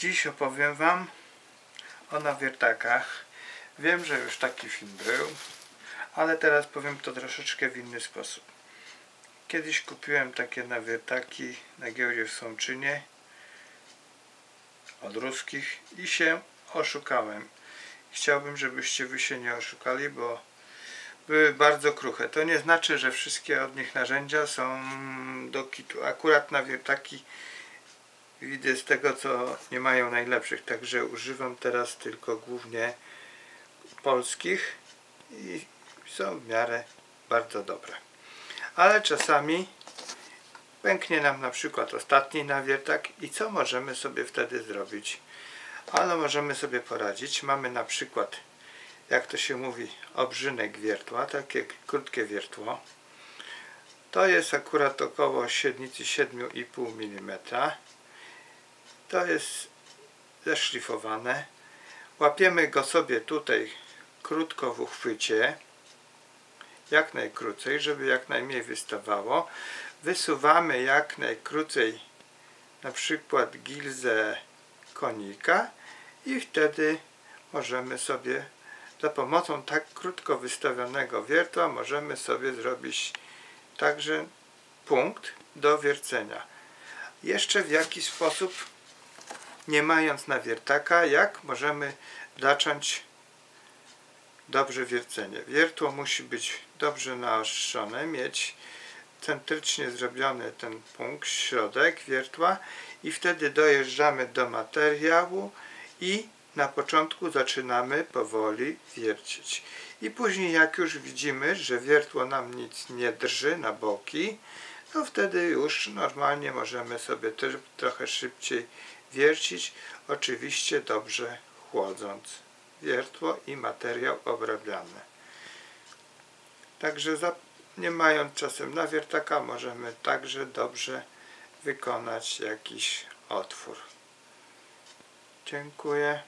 Dziś opowiem Wam o nawiertakach. Wiem, że już taki film był, ale teraz powiem to troszeczkę w inny sposób. Kiedyś kupiłem takie nawiertaki na giełdzie w Sączynie od ruskich i się oszukałem. Chciałbym, żebyście Wy się nie oszukali, bo były bardzo kruche. To nie znaczy, że wszystkie od nich narzędzia są do kitu. Akurat nawiertaki widzę z tego, co nie mają najlepszych, także używam teraz tylko głównie polskich i są w miarę bardzo dobre. Ale czasami pęknie nam na przykład ostatni nawiertak i co możemy sobie wtedy zrobić? Ale możemy sobie poradzić. Mamy na przykład, jak to się mówi, obrzynek wiertła, takie krótkie wiertło. To jest akurat około średnicy 7,5 mm. To jest zeszlifowane. Łapiemy go sobie tutaj krótko w uchwycie, jak najkrócej, żeby jak najmniej wystawało. Wysuwamy jak najkrócej na przykład gilzę konika i wtedy możemy sobie za pomocą tak krótko wystawionego wiertła możemy sobie zrobić także punkt do wiercenia. Jeszcze w jaki sposób nie mając nawiertaka, jak możemy zacząć dobrze wiercenie. Wiertło musi być dobrze naostrzone, mieć centrycznie zrobiony ten punkt, środek wiertła i wtedy dojeżdżamy do materiału i na początku zaczynamy powoli wiercić. I później jak już widzimy, że wiertło nam nic nie drży na boki, to wtedy już normalnie możemy sobie też trochę szybciej wiercić, oczywiście dobrze chłodząc wiertło i materiał obrabiany. Także nie mając czasem nawiertaka możemy także dobrze wykonać jakiś otwór. Dziękuję.